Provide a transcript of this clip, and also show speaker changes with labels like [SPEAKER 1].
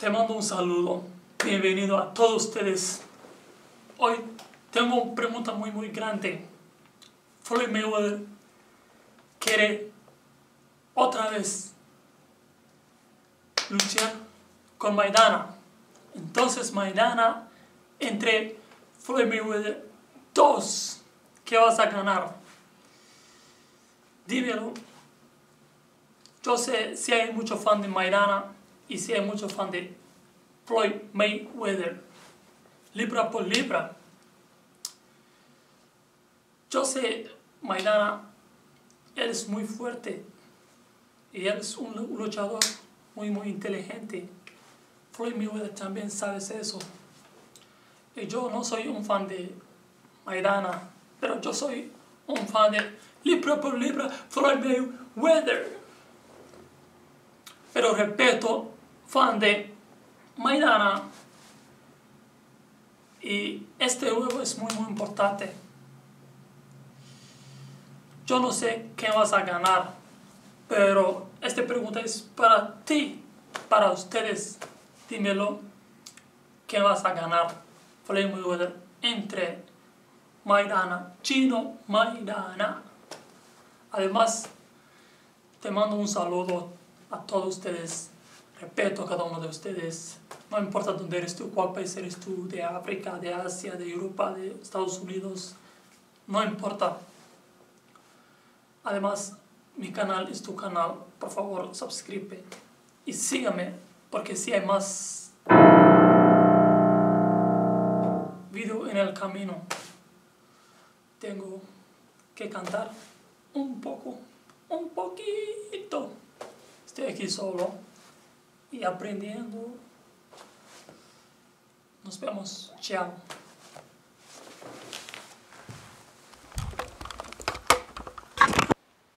[SPEAKER 1] Te mando un saludo. Bienvenido a todos ustedes. Hoy tengo una pregunta muy muy grande. Floyd Mayweather quiere otra vez luchar con Maidana. Entonces Maidana entre Floyd Mayweather 2. ¿Qué vas a ganar? Dímelo. Yo sé si hay mucho fan de Maidana y si hay mucho fan de Floyd Mayweather. Libra por libra. Yo sé, Maidana, él es muy fuerte y él es un luchador muy, muy inteligente. Floyd Mayweather también sabe eso. Y yo no soy un fan de Maidana, pero yo soy un fan de libra por libra Floyd Mayweather. Pero respeto, fan de Maidana. Y este juego es muy, muy importante. Yo no sé qué vas a ganar, pero esta pregunta es para ti, para ustedes. Dímelo, ¿qué vas a ganar? Floyd Mayweather entre Maidana, Chino Maidana. Además, te mando un saludo a todos ustedes. Respeto a cada uno de ustedes. No importa dónde eres tú, cuál país eres tú, de África, de Asia, de Europa, de Estados Unidos. No importa. Además, mi canal es tu canal. Por favor, suscríbete y sígame porque si hay más video en el camino. Tengo que cantar un poco, un poquito. Estoy aquí solo e aprendendo. Nos vemos. Tchau.